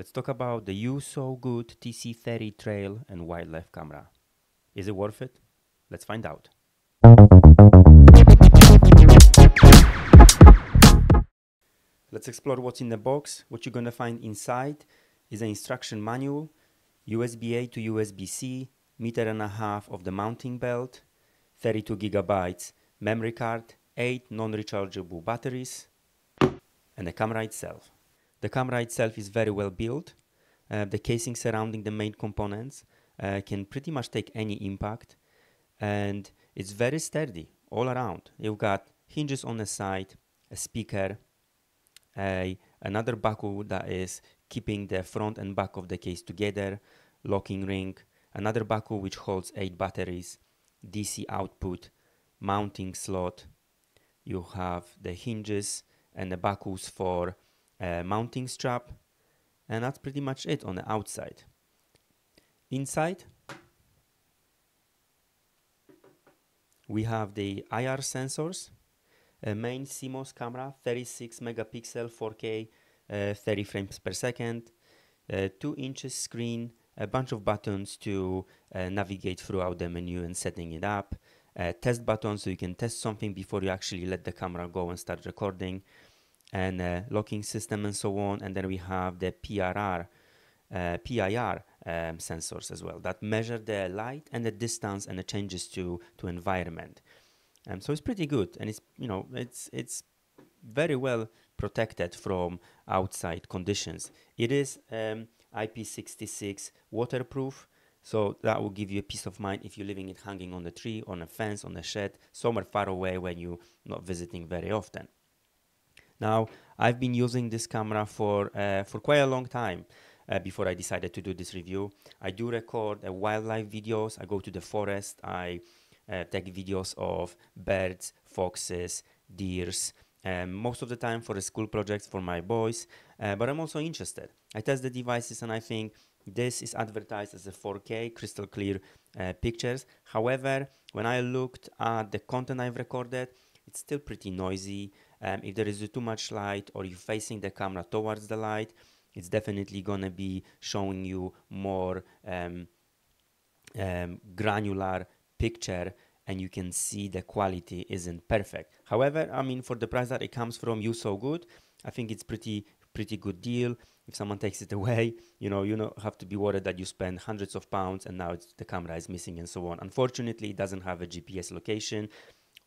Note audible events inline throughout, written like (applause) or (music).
let's talk about the UsoGood TC30 trail and wildlife camera. Is it worth it? Let's find out. Let's explore what's in the box. What you're gonna find inside is an instruction manual, USB-A to USB-C, meter and a half of the mounting belt, 32 gigabytes memory card, 8 non-rechargeable batteries, and the camera itself. The camera itself is very well built. Uh, the casing surrounding the main components uh, can pretty much take any impact and it's very sturdy all around. You've got hinges on the side, a speaker, a, another buckle that is keeping the front and back of the case together, locking ring, another buckle which holds 8 batteries, DC output, mounting slot. You have the hinges and the buckles for a mounting strap and that's pretty much it on the outside. Inside we have the IR sensors, a main CMOS camera, 36 megapixel 4K, uh, 30 frames per second, uh, 2 inches screen, a bunch of buttons to uh, navigate throughout the menu and setting it up, uh, test button so you can test something before you actually let the camera go and start recording, and uh, locking system and so on. And then we have the PRR, uh, PIR um, sensors as well that measure the light and the distance and the changes to to environment. Um, so it's pretty good, and it's you know it's it's very well protected from outside conditions. It is um, IP66 waterproof, so that will give you a peace of mind if you're leaving it hanging on the tree, on a fence, on a shed, somewhere far away when you're not visiting very often. Now, I've been using this camera for, uh, for quite a long time. Uh, before I decided to do this review, I do record uh, wildlife videos. I go to the forest. I uh, take videos of birds, foxes, deers, um, most of the time for school projects for my boys, uh, but I'm also interested. I test the devices and I think this is advertised as a 4K crystal clear uh, pictures. However, when I looked at the content I've recorded, it's still pretty noisy. Um, if there is too much light or you're facing the camera towards the light, it's definitely gonna be showing you more um, um, granular picture and you can see the quality isn't perfect. However, I mean, for the price that it comes from UsoGood I think it's pretty pretty good deal. If someone (laughs) takes it away, you know, you don't have to be worried that you spend hundreds of pounds and now the camera is missing and so on. Unfortunately, it doesn't have a GPS location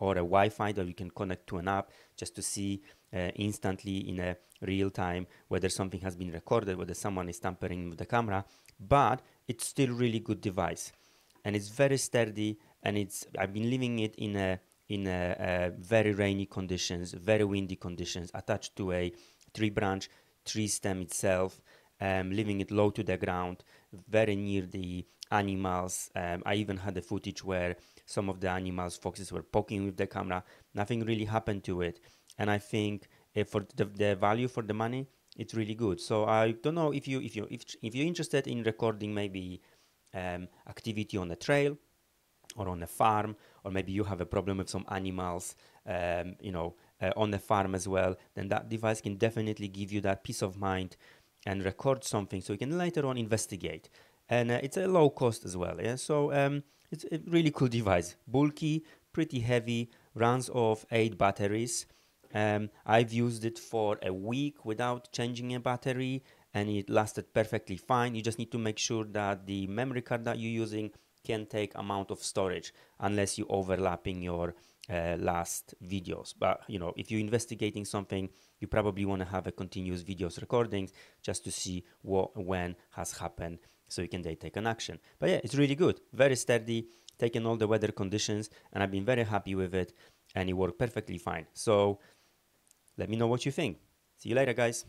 or a Wi-Fi that you can connect to an app just to see uh, instantly in a real time whether something has been recorded, whether someone is tampering with the camera. But it's still really good device, and it's very sturdy. And it's I've been leaving it in a in a, a very rainy conditions, very windy conditions, attached to a tree branch, tree stem itself, um, leaving it low to the ground, very near the animals. Um, I even had the footage where some of the animals, foxes, were poking with the camera. Nothing really happened to it, and I think uh, for the, the value for the money, it's really good. So I don't know if you if you if if you're interested in recording maybe um, activity on the trail or on a farm, or maybe you have a problem with some animals, um, you know, uh, on the farm as well, then that device can definitely give you that peace of mind and record something so you can later on investigate. And uh, it's a low cost as well. Yeah, so um, it's a really cool device, bulky, pretty heavy, runs off eight batteries. Um, I've used it for a week without changing a battery and it lasted perfectly fine. You just need to make sure that the memory card that you're using can take amount of storage unless you're overlapping your uh, last videos. But you know, if you're investigating something, you probably want to have a continuous videos recordings just to see what when has happened so you can take an action. But yeah, it's really good, very sturdy, taking all the weather conditions, and I've been very happy with it, and it worked perfectly fine. So let me know what you think. See you later, guys.